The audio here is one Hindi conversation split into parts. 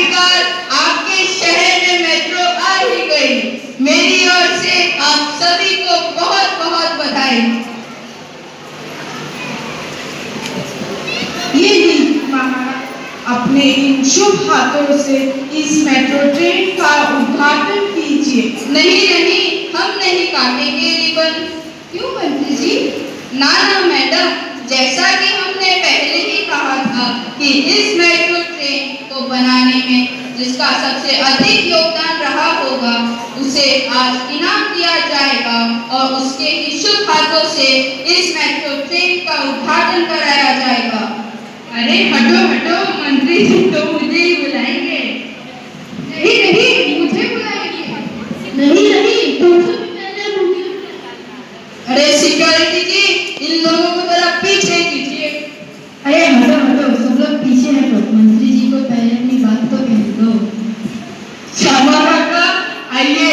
आखिरकार आपके शहर में मेट्रो आ ही गई। मेरी ओर से आप सभी को बहुत बहुत बधाई। ये अपने इन शुभ हाथों से इस मेट्रो ट्रेन का उद्घाटन कीजिए। नहीं नहीं, हम नहीं काटेंगे रिबन। क्यों मंत्री जी? ना ना मैडम, जैसा कि इस मेट्रो ट्रेन को बनाने में जिसका सबसे अधिक योगदान रहा होगा उसे आज इनाम दिया जाएगा और उसके शुभ हाथों से इस मेट्रो ट्रेन का उद्घाटन कराया जाएगा। अरे हटो हटो मंत्री जी तो मुझे ही बुलाएँगे। नहीं नहीं मुझे बुलाएँगे। नहीं नहीं भी पहले मुझे अरे सिक्योरिटी तो कह आइए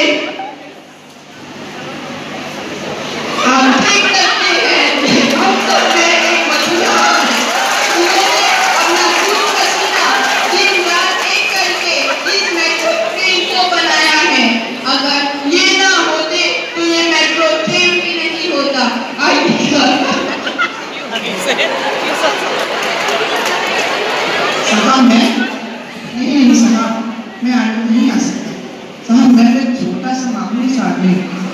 आप देख सकते हैं एक छोटा सा मामूली सा आदमी हूँ।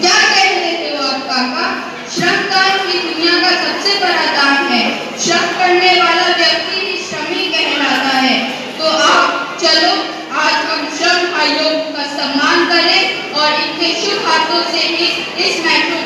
क्या कह थे वो आप काका श्रम दान की दुनिया का सबसे बड़ा दान है श्रम करने वाला व्यक्ति ही श्रमी कहलाता है तो आप चलो, आज हम श्रम आयोग का सम्मान करें और इनके शुभ हाथों से ही इस मेट्रो